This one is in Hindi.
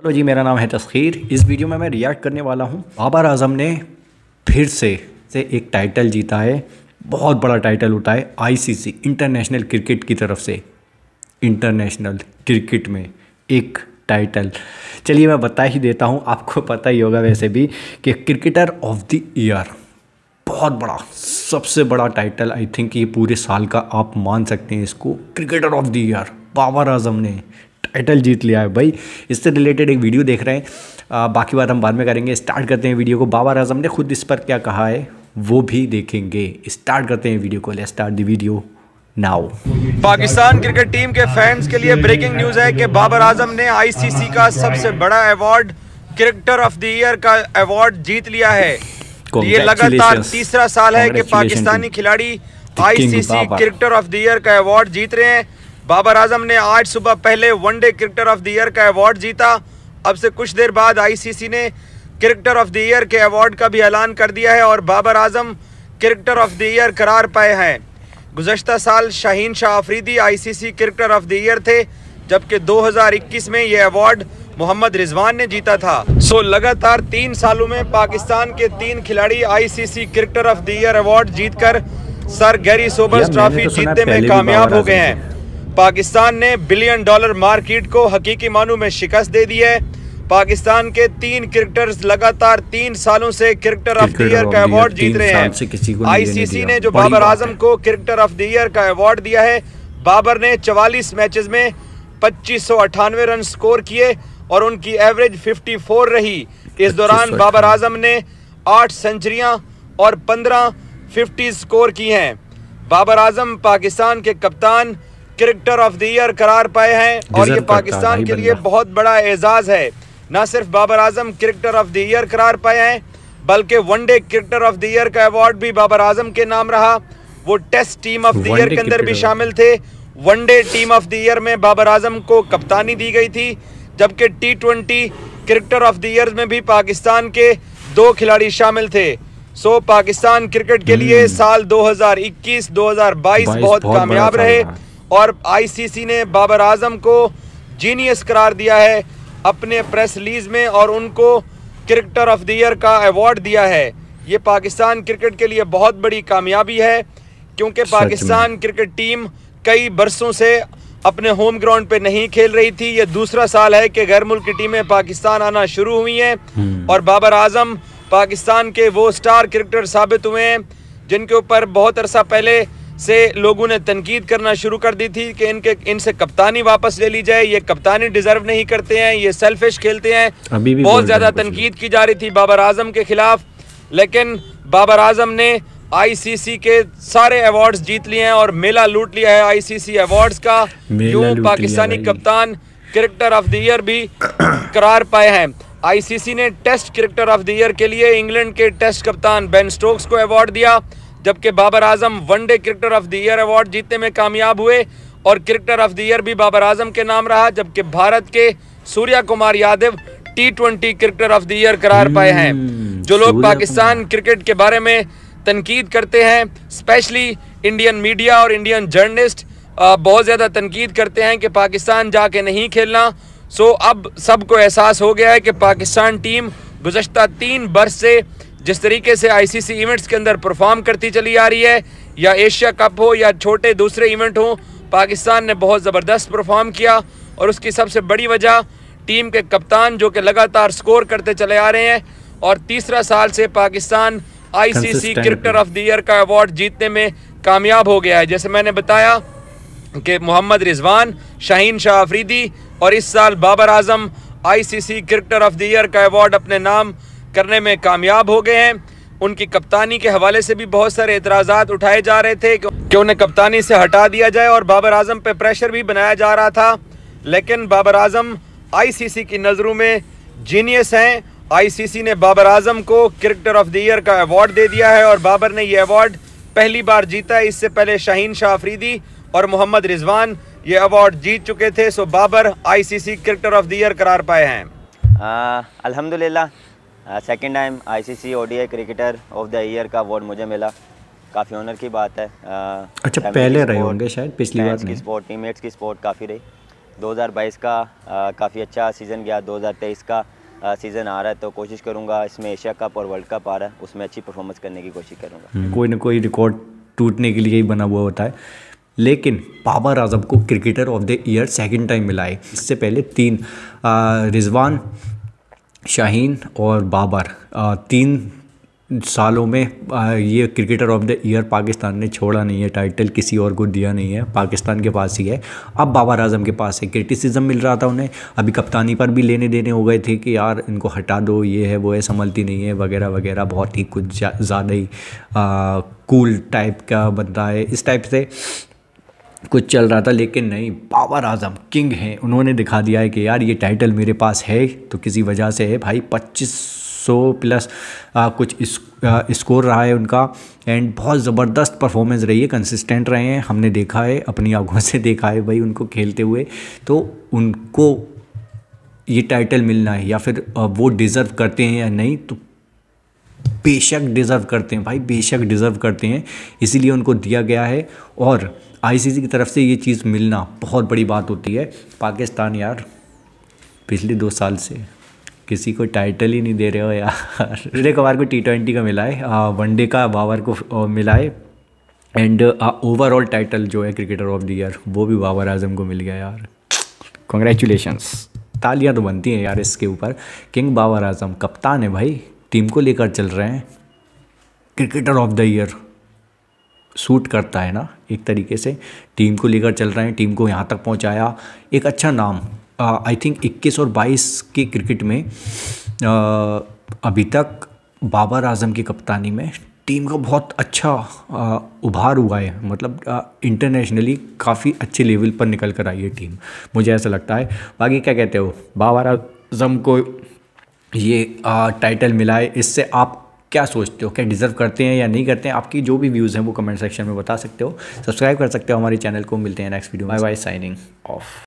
हेलो जी, मेरा नाम है तस्खीर। इस वीडियो में मैं रिएक्ट करने वाला हूँ। बाबर आज़म ने फिर से से एक टाइटल जीता है। बहुत बड़ा टाइटल उठा है। आईसीसी इंटरनेशनल क्रिकेट की तरफ़ से। इंटरनेशनल क्रिकेट में एक टाइटल चलिए, मैं बता ही देता हूँ। आपको पता ही होगा वैसे भी कि क्रिकेटर ऑफ़ द ईयर बहुत बड़ा, सबसे बड़ा टाइटल आई थिंक ये पूरे साल का आप मान सकते हैं इसको। Cricketer of the year Babar Azam ने टाइटल जीत लिया है। भाई इससे रिलेटेड एक वीडियो देख रहे हैं। आ, बाकी बात हम बाद में करेंगे। स्टार्ट करते हैं वीडियो को। बाबर आज़म ने खुद इस पर क्या कहा है वो भी देखेंगे। स्टार्ट करते हैं वीडियो को। ले start the video now Pakistan cricket team के फैंस के लिए ब्रेकिंग न्यूज़ है कि बाबर आज़म ने आईसीसी का सबसे बड़ा award cricketer of the year का अवार्ड जीत लिया है। ये लगातार तीसरा साल है कि पाकिस्तानी खिलाड़ी ICC cricketer of the year का अवार्ड जीत रहे हैं। बाबर आज़म ने आज सुबह पहले one day cricketer of the year का अवार्ड जीता। अब से कुछ देर बाद आईसीसी ने क्रिकेटर ऑफ़ द ईयर के अवार्ड का भी ऐलान कर दिया है और Babar Azam cricketer of the year करार पाए हैं। गुजशत साल Shaheen Shah Afridi ICC cricketer of the year थे जबकि 2021 में ये अवार्ड मोहम्मद रिजवान ने जीता था। सो लगातार तीन सालों में पाकिस्तान के तीन खिलाड़ी ICC cricketer of the year award जीतकर सर गैरी सोबर्स ट्रॉफी तो जीतने में कामयाब हो गए हैं। पाकिस्तान ने बिलियन डॉलर मार्केट को हकीकी मानों में शिकस्त दे दी है। पाकिस्तान के तीन क्रिकेटर्स लगातार तीन सालों से क्रिकेटर ऑफ़ द ईयर का अवार्ड जीत रहे हैं। आईसीसी ने जो बाबर आज़म को क्रिकेटर ऑफ़ द ईयर का अवार्ड दिया है बाबर ने 44 मैचेस में पच्चीस रन स्कोर किए और उनकी एवरेज 54 रही। इस दौरान बाबर आज़म ने आठ सेंचुरियाँ और पंद्रह फिफ्टी स्कोर की हैं। बाबर आज़म पाकिस्तान के कप्तान क्रिकेटर ऑफ़ द ईयर करार पाए हैं और ये पाकिस्तान के लिए बहुत बड़ा एजाज है। न सिर्फ़ Babar Azam cricketer of the year करार पाए हैं बल्कि one day cricketer of the year का अवार्ड भी बाबर आज़म के नाम रहा। वो test team of the year के अंदर भी शामिल थे। One day team of the year में बाबर आज़म को कप्तानी दी गई थी जबकि T twenty cricketer of the year में भी पाकिस्तान के दो खिलाड़ी शामिल थे। सो पाकिस्तान क्रिकेट के लिए हम्म। साल 2021 2022 बहुत कामयाब रहे। और आईसीसी ने बाबर आज़म को जीनियस करार दिया है अपने प्रेस रिलीज़ में और उनको क्रिकेटर ऑफ़ द ईयर का अवार्ड दिया है। ये पाकिस्तान क्रिकेट के लिए बहुत बड़ी कामयाबी है क्योंकि पाकिस्तान क्रिकेट टीम कई बरसों से अपने होम ग्राउंड पे नहीं खेल रही थी। ये दूसरा साल है कि गैर मुल्क की टीमें पाकिस्तान आना शुरू हुई हैं हम्म। और बाबर आज़म पाकिस्तान के वो स्टार क्रिकेटर साबित हुए हैं जिनके ऊपर बहुत अरसा पहले से लोगों ने तनकीद करना शुरू कर दी थी कि इनके इनसे कप्तानी वापस ले ली जाए। ये कप्तानी डिजर्व नहीं करते हैं ये सेल्फिश खेलते हैं। अभी भी बहुत ज़्यादा तनकीद की जा रही थी बाबर आज़म के खिलाफ लेकिन बाबर आज़म ने आईसीसी के सारे अवार्ड्स जीत लिए हैं और मेला लूट लिया है आईसीसी अवार्ड्स का। यूँ पाकिस्तानी कप्तान क्रिकेटर ऑफ़ द ईयर भी करार पाए हैं। आईसीसी ने test cricketer of the year के लिए इंग्लैंड के टेस्ट कप्तान बेन स्टोक्स को अवार्ड दिया। जबकि Babar Azam one day cricketer of the year award जीतने में कामयाब हुए और क्रिकेटर ऑफ़ द ईयर भी बाबर आज़म के नाम रहा जबकि भारत के Surya Kumar Yadav T twenty cricketer of the year करार पाए हैं। हम्म, जो लोग पाकिस्तान क्रिकेट के बारे में तनकीद करते हैं स्पेशली इंडियन मीडिया और इंडियन जर्नलिस्ट बहुत ज़्यादा तनकीद करते हैं कि पाकिस्तान जाके नहीं खेलना। सो अब सबको एहसास हो गया है कि पाकिस्तान टीम गुजशत तीन बरस से जिस तरीके से आईसीसी इवेंट्स के अंदर परफॉर्म करती चली आ रही है या एशिया कप हो या छोटे दूसरे इवेंट हो पाकिस्तान ने बहुत ज़बरदस्त परफॉर्म किया और उसकी सबसे बड़ी वजह टीम के कप्तान जो कि लगातार स्कोर करते चले आ रहे हैं और तीसरा साल से Pakistan ICC cricketer of the year का अवार्ड जीतने में कामयाब हो गया है। जैसे मैंने बताया कि मोहम्मद रिजवान शाहीन शाह अफरीदी और इस साल Babar Azam ICC cricketer of the year का अवार्ड अपने नाम करने में कामयाब हो गए हैं। उनकी कप्तानी के हवाले से भी बहुत सारे एतराज़ात उठाए जा रहे थे कि उन्हें कप्तानी से हटा दिया जाए और बाबर आज़म पर प्रेशर भी बनाया जा रहा था। लेकिन बाबर आज़म आईसीसी की नज़रों में जीनियस हैं। आईसीसी ने बाबर आज़म को क्रिकेटर ऑफ़ द ईयर का अवार्ड दे दिया है और बाबर ने यह अवार्ड पहली बार जीता है। इससे पहले शाहीन शाह अफरीदी और मोहम्मद रिजवान ये अवार्ड जीत चुके थे। So Babar ICC cricketer of the year करार पाए हैं। अल्हम्दुलिल्लाह। Second time ICC ODI cricketer of the year का अवार्ड मुझे मिला। काफ़ी ऑनर की बात है। Uh, अच्छा पहले रहे होंगे शायद पिछली बार की स्पोर्ट टीममेट्स की स्पोर्ट काफ़ी रही। 2022 का काफ़ी अच्छा सीज़न गया। 2023 का सीज़न आ रहा है तो कोशिश करूँगा इसमें एशिया कप और वर्ल्ड कप आ रहा है। उसमें अच्छी परफॉर्मेंस करने की कोशिश करूँगा। हम्म, कोई ना कोई रिकॉर्ड टूटने के लिए ही बना हुआ होता है। लेकिन बाबर आज़म को cricketer of the year second time मिला है। इससे पहले तीन रिजवान शाहीन और बाबर तीन सालों में ये cricketer of the year Pakistan ने छोड़ा नहीं है टाइटल किसी और को दिया नहीं है, पाकिस्तान के पास ही है। अब बाबर आज़म के पास है क्रिटिसिज्म मिल रहा था उन्हें। अभी कप्तानी पर भी लेने देने हो गए थे कि यार इनको हटा दो, ये है, वो है, संभलती नहीं है, वगैरह वगैरह, बहुत ही कुछ ज़्यादा ही कूल टाइप का बनता है, इस टाइप से। कुछ चल रहा था लेकिन नहीं बाबर आज़म किंग हैं। उन्होंने दिखा दिया है कि यार ये टाइटल मेरे पास है तो किसी वजह से है भाई पच्चीस सौ प्लस आ, कुछ स्कोर रहा है उनका। एंड बहुत ज़बरदस्त परफॉर्मेंस रही है कंसिस्टेंट रहे हैं। हमने देखा है अपनी आँखों से देखा है भाई उनको खेलते हुए। तो उनको ये टाइटल मिलना है या फिर वो डिज़र्व करते हैं या नहीं तो बेशक डिज़र्व करते हैं, भाई बेशक डिज़र्व करते हैं, इसीलिए उनको दिया गया है। और आईसीसी की तरफ़ से ये चीज़ मिलना बहुत बड़ी बात होती है। पाकिस्तान यार, पिछले दो साल से किसी को टाइटल ही नहीं दे रहे हो यार। सूर्य कुमार को टी ट्वेंटी का मिला है वनडे का बाबर को मिला है। एंड ओवरऑल टाइटल जो है क्रिकेटर ऑफ़ द ईयर वो भी बाबर आज़म को मिल गया यार। कॉन्ग्रेचुलेशंस तालियाँ तो बनती हैं यार इसके ऊपर। किंग बाबर आज़म, कप्तान है भाई। टीम को लेकर चल रहे हैं। Cricketer of the year suit करता है ना एक तरीके से। टीम को लेकर चल रहे हैं टीम को यहाँ तक पहुँचाया। एक अच्छा नाम आई थिंक 21 और 22 के क्रिकेट में आ, अभी तक बाबर आज़म की कप्तानी में टीम का बहुत अच्छा आ, उभार हुआ है। मतलब इंटरनेशनली काफ़ी अच्छे लेवल पर निकल कर आई है टीम। मुझे ऐसा लगता है। बाकी क्या कहते हो? बाबर आज़म को ये टाइटल मिला है इससे आप क्या सोचते हो? क्या डिज़र्व करते हैं या नहीं करते हैं? आपकी जो भी व्यूज़ हैं, वो कमेंट सेक्शन में बता सकते हो। सब्सक्राइब कर सकते हो हमारे चैनल को। मिलते हैं next video bye bye signing off